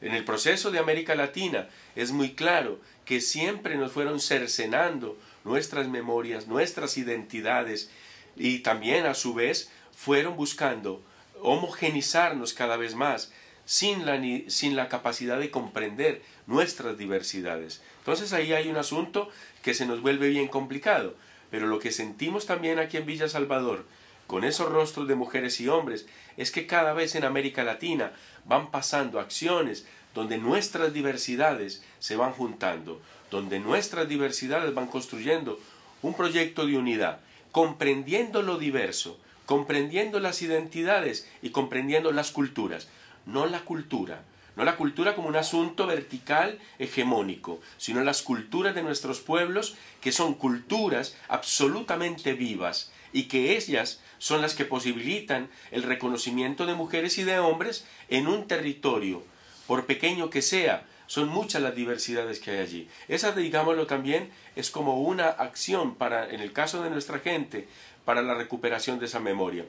En el proceso de América Latina es muy claro que siempre nos fueron cercenando nuestras memorias, nuestras identidades y también a su vez fueron buscando homogenizarnos cada vez más sin la, sin la capacidad de comprender nuestras diversidades. Entonces ahí hay un asunto que se nos vuelve bien complicado, pero lo que sentimos también aquí en Villa Salvador, con esos rostros de mujeres y hombres, es que cada vez en América Latina van pasando acciones donde nuestras diversidades se van juntando, donde nuestras diversidades van construyendo un proyecto de unidad, comprendiendo lo diverso, comprendiendo las identidades y comprendiendo las culturas, no la cultura, no la cultura como un asunto vertical hegemónico, sino las culturas de nuestros pueblos que son culturas absolutamente vivas y que ellas son las que posibilitan el reconocimiento de mujeres y de hombres en un territorio, por pequeño que sea, son muchas las diversidades que hay allí. Esa, digámoslo también, es como una acción para, en el caso de nuestra gente, para la recuperación de esa memoria.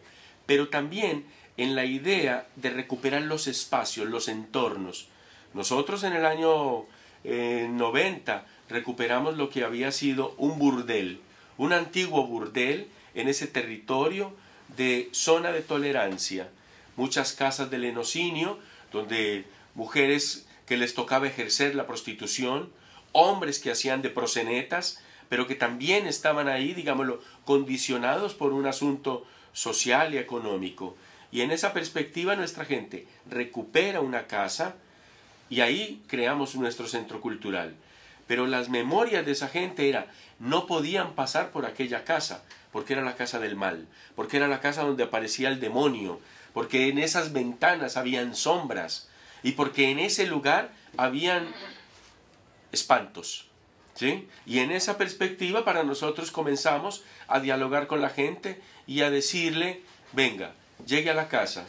Pero también en la idea de recuperar los espacios, los entornos. Nosotros en el año 90 eh, recuperamos lo que había sido un burdel, un antiguo burdel en ese territorio de zona de tolerancia. Muchas casas de lenocinio, donde mujeres que les tocaba ejercer la prostitución, hombres que hacían de prosenetas, pero que también estaban ahí, digámoslo, condicionados por un asunto social y económico. Y en esa perspectiva nuestra gente recupera una casa y ahí creamos nuestro centro cultural. Pero las memorias de esa gente era, no podían pasar por aquella casa, porque era la casa del mal, porque era la casa donde aparecía el demonio, porque en esas ventanas habían sombras, y porque en ese lugar habían espantos. ¿sí? Y en esa perspectiva para nosotros comenzamos a dialogar con la gente y a decirle, venga, llegue a la casa,